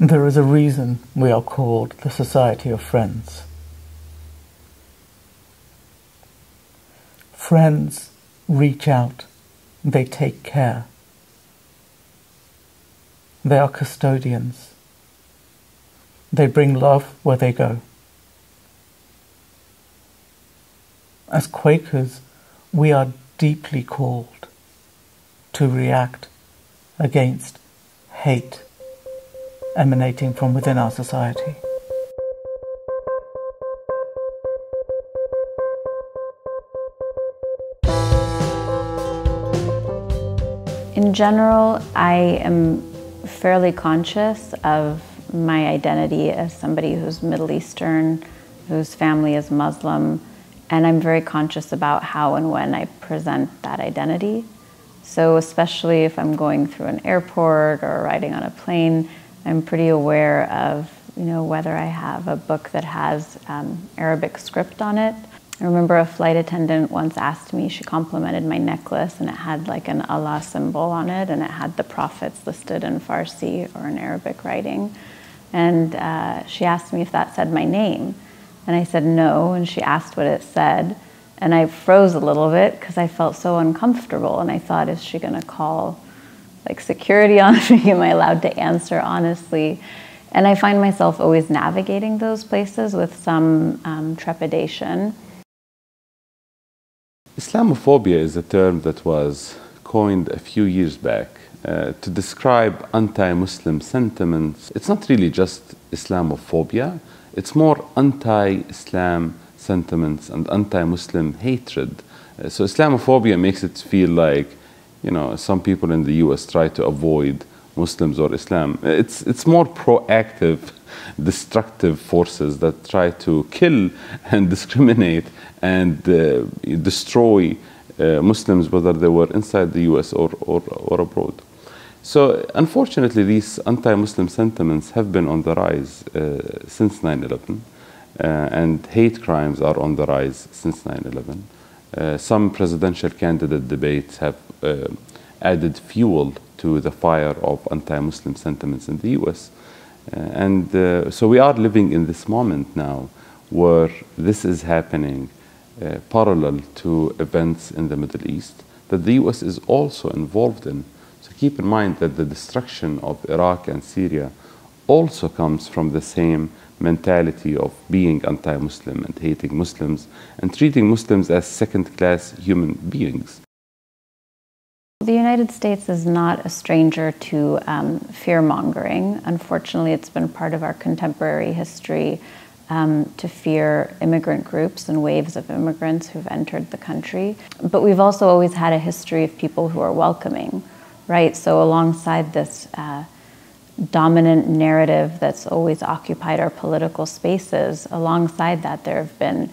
There is a reason we are called the Society of Friends. Friends reach out, they take care. They are custodians. They bring love where they go. As Quakers, we are deeply called to react against hate emanating from within our society. In general, I am fairly conscious of my identity as somebody who's Middle Eastern, whose family is Muslim, and I'm very conscious about how and when I present that identity. So, especially if I'm going through an airport or riding on a plane, I'm pretty aware of you know whether I have a book that has um, Arabic script on it. I remember a flight attendant once asked me, she complimented my necklace and it had like an Allah symbol on it and it had the prophets listed in Farsi or in Arabic writing. And uh, she asked me if that said my name. And I said no, and she asked what it said. And I froze a little bit because I felt so uncomfortable. And I thought, is she going to call like security on me? Am I allowed to answer honestly? And I find myself always navigating those places with some um, trepidation. Islamophobia is a term that was coined a few years back uh, to describe anti Muslim sentiments. It's not really just Islamophobia, it's more anti Islam sentiments and anti Muslim hatred. Uh, so, Islamophobia makes it feel like, you know, some people in the US try to avoid Muslims or Islam. It's, it's more proactive, destructive forces that try to kill and discriminate and uh, destroy uh, Muslims, whether they were inside the US or, or, or abroad. So, unfortunately, these anti Muslim sentiments have been on the rise uh, since 9 11, uh, and hate crimes are on the rise since 9 11. Uh, some presidential candidate debates have uh, added fuel to the fire of anti Muslim sentiments in the US. and so, we are living in this moment now where this is happening uh, parallel to events in the Middle East that the US is also involved in. So keep in mind that the destruction of Iraq and Syria also comes from the same mentality of being anti Muslim and hating Muslims and treating Muslims as second class human beings. The United States is not a stranger to um, fear mongering. Unfortunately, it's been part of our contemporary history um, to fear immigrant groups and waves of immigrants who've entered the country. But we've also always had a history of people who are welcoming, right? So, alongside this uh, dominant narrative that's always occupied our political spaces, alongside that, there have been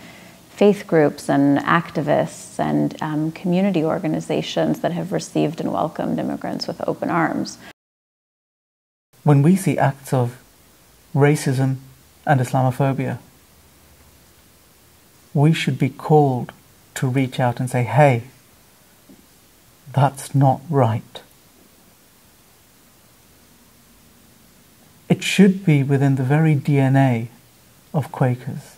faith groups and activists and um, community organizations that have received and welcomed immigrants with open arms. When we see acts of racism, and Islamophobia. We should be called to reach out and say, hey, that's not right. It should be within the very DNA of Quakers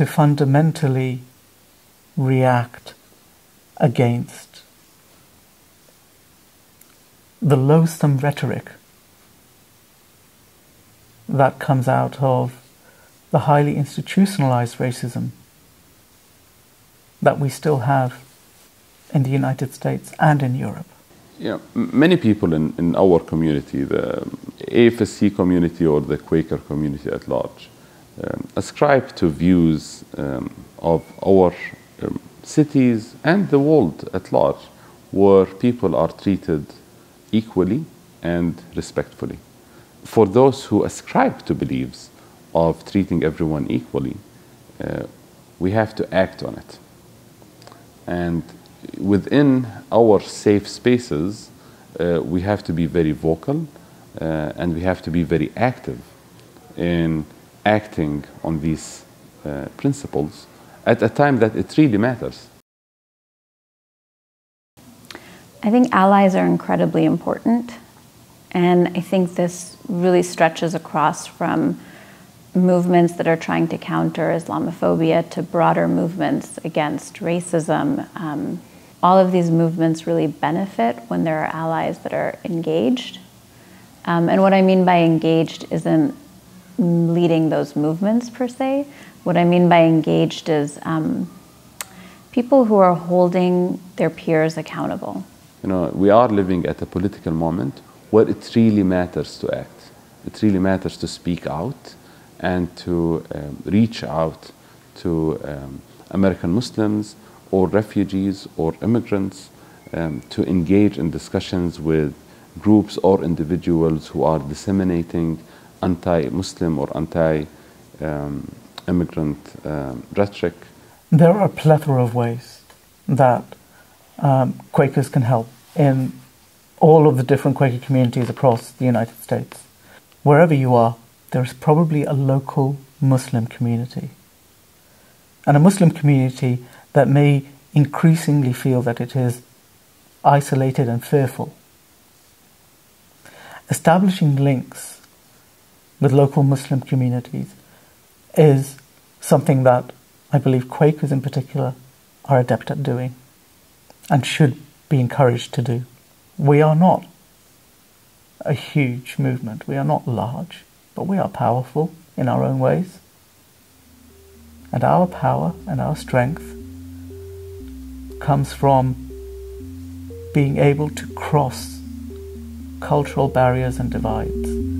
to fundamentally react against the loathsome rhetoric that comes out of the highly institutionalized racism that we still have in the United States and in Europe. Yeah, many people in, in our community, the AFSC community or the Quaker community at large, ascribe to views um, of our um, cities and the world at large where people are treated equally and respectfully for those who ascribe to beliefs of treating everyone equally, uh, we have to act on it. And within our safe spaces, uh, we have to be very vocal uh, and we have to be very active in acting on these uh, principles at a time that it really matters. I think allies are incredibly important And I think this really stretches across from movements that are trying to counter Islamophobia to broader movements against racism. Um, all of these movements really benefit when there are allies that are engaged. Um, and what I mean by engaged isn't leading those movements per se. What I mean by engaged is um, people who are holding their peers accountable. You know, we are living at a political moment where it really matters to act. It really matters to speak out and to um, reach out to um, American Muslims or refugees or immigrants um, to engage in discussions with groups or individuals who are disseminating anti-Muslim or anti-immigrant um, rhetoric. There are a plethora of ways that um, Quakers can help in all of the different Quaker communities across the United States. Wherever you are, there is probably a local Muslim community. And a Muslim community that may increasingly feel that it is isolated and fearful. Establishing links with local Muslim communities is something that I believe Quakers in particular are adept at doing and should be encouraged to do. We are not a huge movement, we are not large, but we are powerful in our own ways. And our power and our strength comes from being able to cross cultural barriers and divides.